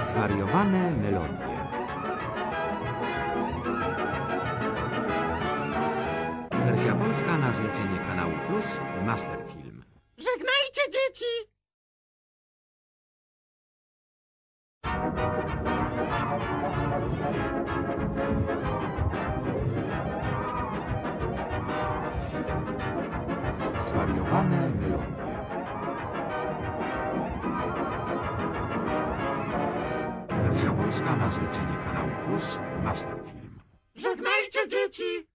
Zwariowane melodie. Wersja polska na zlecenie kanału Plus Masterfilm. Żegnajcie dzieci! Zwariowane melodie. Wersja polska na zlecenie kanału Plus Masterfilm. Żegnajcie dzieci!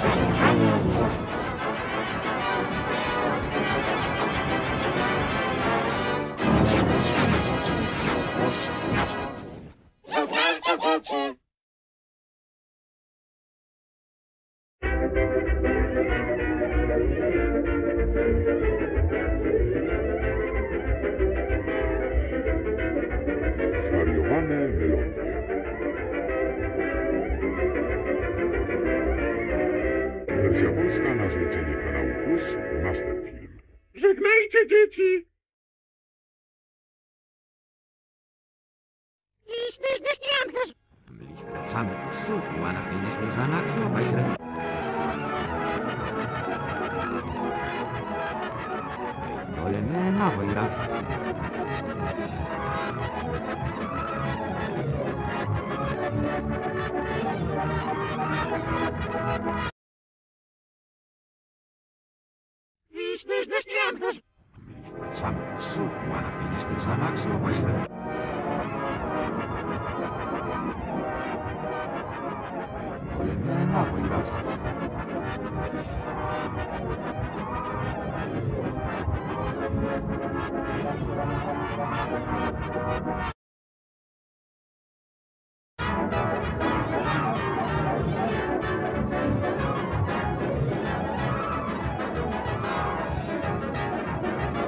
Żegnajcie dzieci! Zwariowane melodie. Wersja polska na zlecenie kanału Plus Masterfilm. Żegnajcie dzieci! Ich dich nicht nie цам гэсэн манай бизнесний санаа гэсэн баясрал. Олемэн авайравс. Виш, виш, виш, виш, виш. Сам, су, вана, бизнесний санаа гэсэн баясрал. Raz.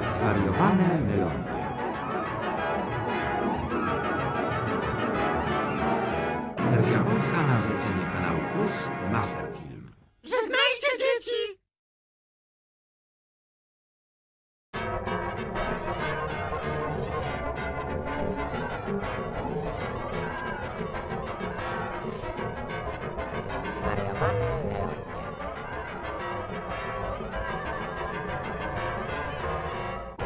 Zwariowane melodie. Wersja polska na zlecenie kanału Plus Masterfilm. Żegnajcie dzieci! Zwariowane melodie.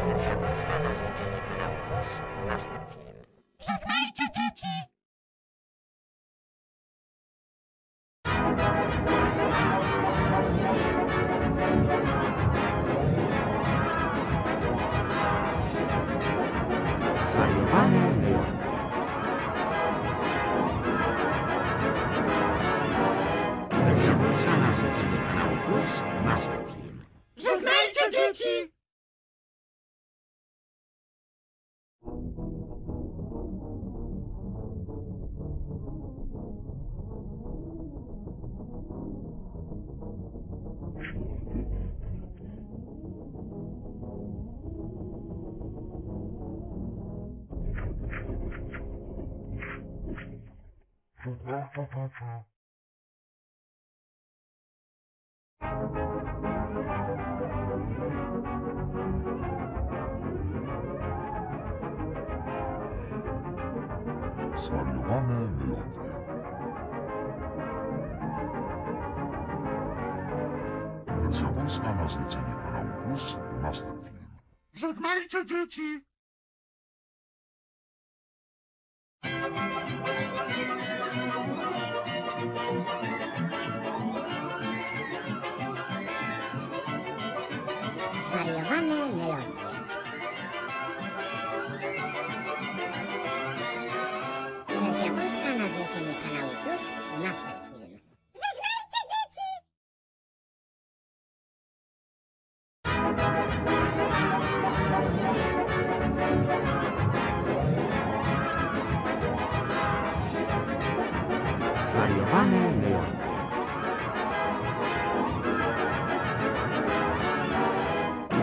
Wersja polska na zlecenie kanału Plus Masterfilm. Żegnajcie dzieci! Zwariowane melodie. Wersja polska na zlecenie kanału Plus Masterfilm. Zwariowane melodie. Wersja polska na zlecenie kanału Plus Masterfilm. Żegnajcie dzieci! Zwariowane melodie. Zwariowane melodie.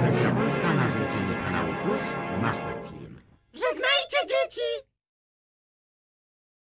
Wersja polska na zlecenie kanału Plus Masterfilm. Żegnajcie dzieci!